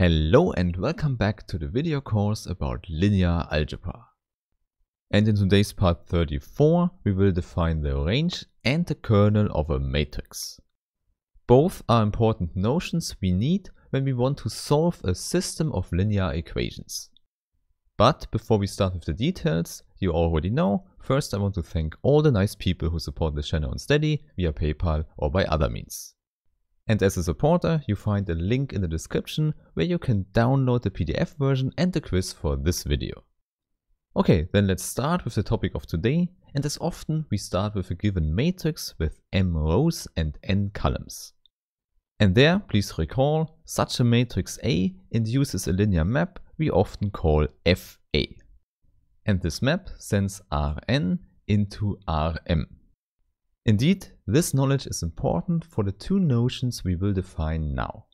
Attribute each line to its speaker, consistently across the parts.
Speaker 1: Hello and welcome back to the video course about linear algebra. And in today's part 34, we will define the range and the kernel of a matrix. Both are important notions we need when we want to solve a system of linear equations. But before we start with the details, you already know, first I want to thank all the nice people who support the channel on Steady via PayPal or by other means. And as a supporter, you find a link in the description where you can download the PDF version and the quiz for this video. Okay, then let's start with the topic of today, and as often we start with a given matrix with m rows and n columns. And there, please recall, such a matrix A induces a linear map we often call FA. And this map sends Rn into Rm. Indeed, this knowledge is important for the two notions we will define now.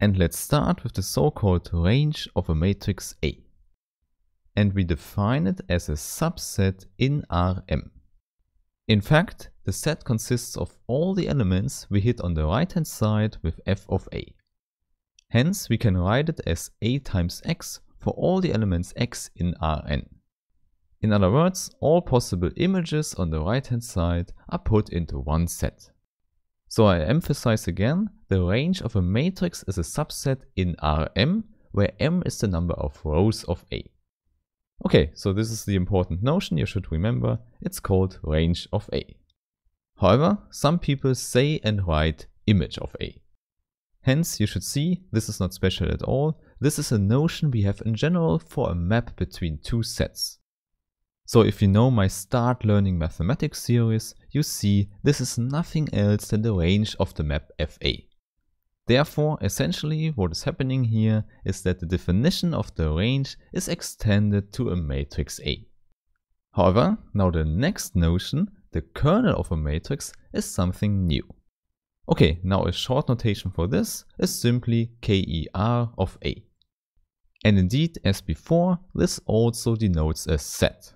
Speaker 1: And let's start with the so-called range of a matrix A. And we define it as a subset in Rm. In fact, the set consists of all the elements we hit on the right hand side with f of a. Hence, we can write it as a times x for all the elements x in Rn. In other words, all possible images on the right hand side are put into one set. So I emphasize again, the range of a matrix is a subset in Rm, where m is the number of rows of A. Okay, so this is the important notion you should remember, it's called range of A. However, some people say and write image of A. Hence, you should see, this is not special at all, this is a notion we have in general for a map between two sets. So if you know my Start Learning Mathematics series, you see this is nothing else than the range of the map FA. Therefore, essentially what is happening here is that the definition of the range is extended to a matrix A. However, now the next notion, the kernel of a matrix, is something new. Okay, now a short notation for this is simply KER of A. And indeed, as before, this also denotes a set.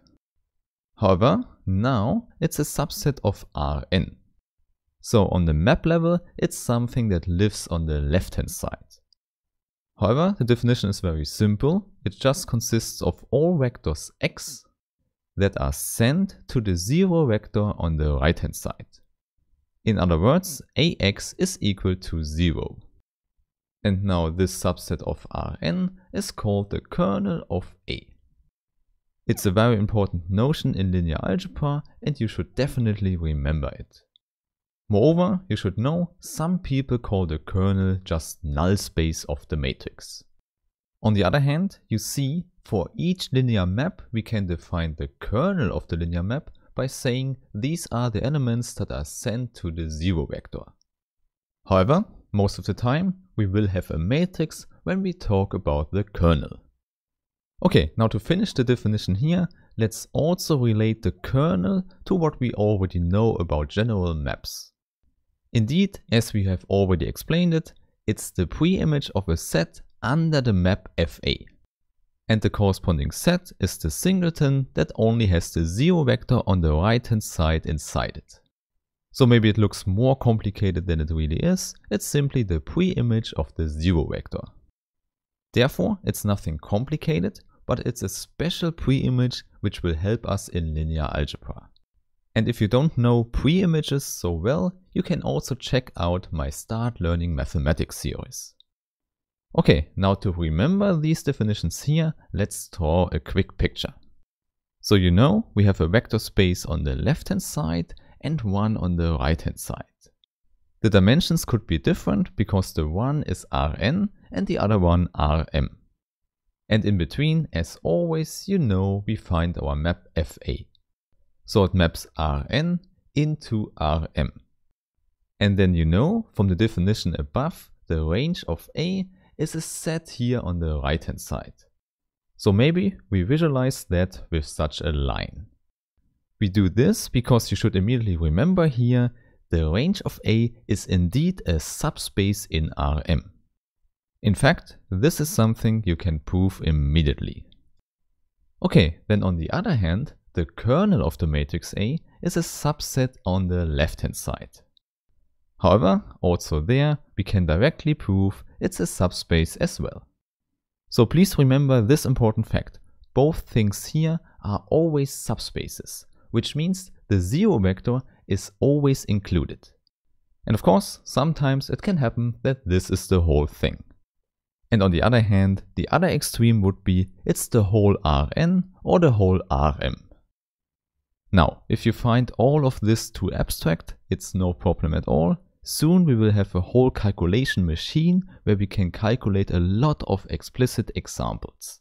Speaker 1: However, now it's a subset of Rn. So on the map level, it's something that lives on the left hand side. However, the definition is very simple. It just consists of all vectors x that are sent to the zero vector on the right hand side. In other words, ax is equal to 0. And now this subset of Rn is called the kernel of A. It's a very important notion in linear algebra and you should definitely remember it. Moreover, you should know some people call the kernel just null space of the matrix. On the other hand, you see for each linear map we can define the kernel of the linear map by saying these are the elements that are sent to the zero vector. However, most of the time we will have a matrix when we talk about the kernel. Okay, now to finish the definition here, let's also relate the kernel to what we already know about general maps. Indeed, as we have already explained it, it's the preimage of a set under the map FA. And the corresponding set is the singleton that only has the zero vector on the right hand side inside it. So maybe it looks more complicated than it really is, it's simply the preimage of the zero vector. Therefore, it's nothing complicated, but it's a special pre-image which will help us in linear algebra. And if you don't know pre-images so well, you can also check out my Start Learning Mathematics series. Okay, now to remember these definitions here, let's draw a quick picture. So you know we have a vector space on the left hand side and one on the right hand side. The dimensions could be different because the one is Rn and the other one Rm. And in between, as always, you know we find our map FA. So it maps Rn into Rm. And then you know from the definition above, the range of A is a set here on the right hand side. So maybe we visualize that with such a line. We do this because you should immediately remember here the range of A is indeed a subspace in Rm. In fact, this is something you can prove immediately. Okay, then on the other hand, the kernel of the matrix A is a subset on the left hand side. However, also there we can directly prove it's a subspace as well. So please remember this important fact. Both things here are always subspaces, which means the zero vector is always included. And of course, sometimes it can happen that this is the whole thing. And on the other hand, the other extreme would be it's the whole Rn or the whole Rm. Now, if you find all of this too abstract, it's no problem at all. Soon we will have a whole calculation machine where we can calculate a lot of explicit examples.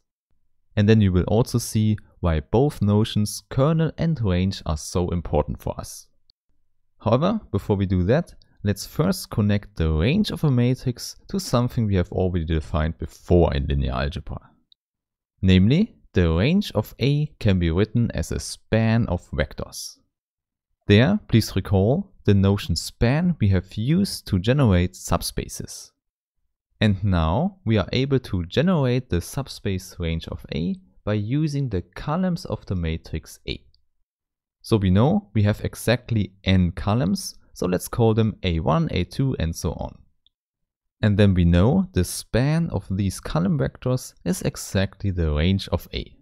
Speaker 1: And then you will also see why both notions, kernel and range, are so important for us. However, before we do that, let's first connect the range of a matrix to something we have already defined before in linear algebra. Namely, the range of A can be written as a span of vectors. There, please recall the notion span we have used to generate subspaces. And now we are able to generate the subspace range of A by using the columns of the matrix A. So we know we have exactly n columns, so let's call them A1, A2 and so on. And then we know the span of these column vectors is exactly the range of A.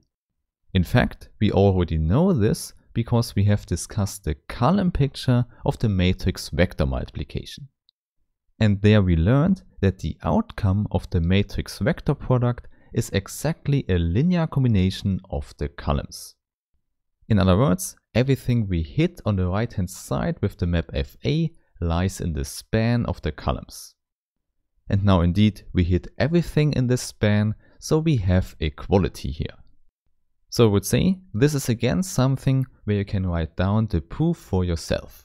Speaker 1: In fact, we already know this because we have discussed the column picture of the matrix vector multiplication. And there we learned that the outcome of the matrix vector product is exactly a linear combination of the columns. In other words, everything we hit on the right hand side with the map FA lies in the span of the columns. And now indeed we hit everything in this span, so we have equality here. So I would say this is again something where you can write down the proof for yourself.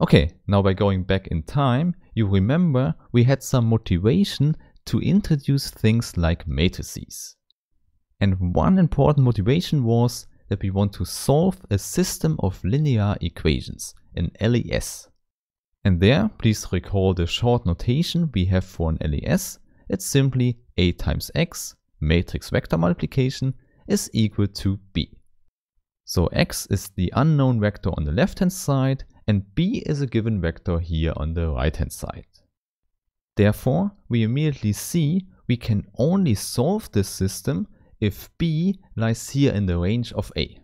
Speaker 1: Okay, now by going back in time, you remember we had some motivation to introduce things like matrices. And one important motivation was that we want to solve a system of linear equations, an LES. And there, please recall the short notation we have for an LES. It's simply A times X, matrix vector multiplication, is equal to B. So X is the unknown vector on the left hand side and B is a given vector here on the right hand side. Therefore, we immediately see we can only solve this system if B lies here in the range of A.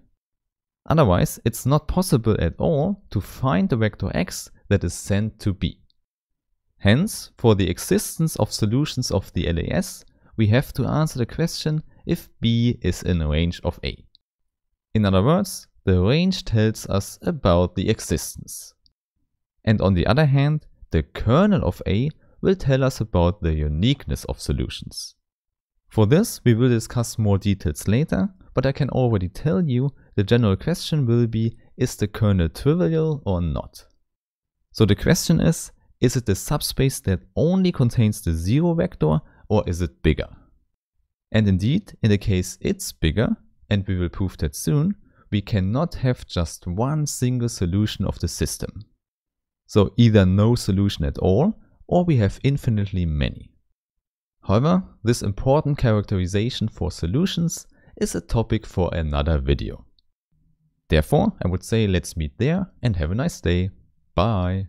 Speaker 1: Otherwise, it's not possible at all to find the vector x that is sent to B. Hence, for the existence of solutions of the LES, we have to answer the question if B is in a range of A. In other words, the range tells us about the existence. And on the other hand, the kernel of A will tell us about the uniqueness of solutions. For this, we will discuss more details later, but I can already tell you the general question will be, is the kernel trivial or not? So the question is, is it the subspace that only contains the zero vector or is it bigger? And indeed, in the case it's bigger, and we will prove that soon, we cannot have just one single solution of the system. So either no solution at all, or we have infinitely many. However, this important characterization for solutions is a topic for another video. Therefore, I would say let's meet there and have a nice day. Bye.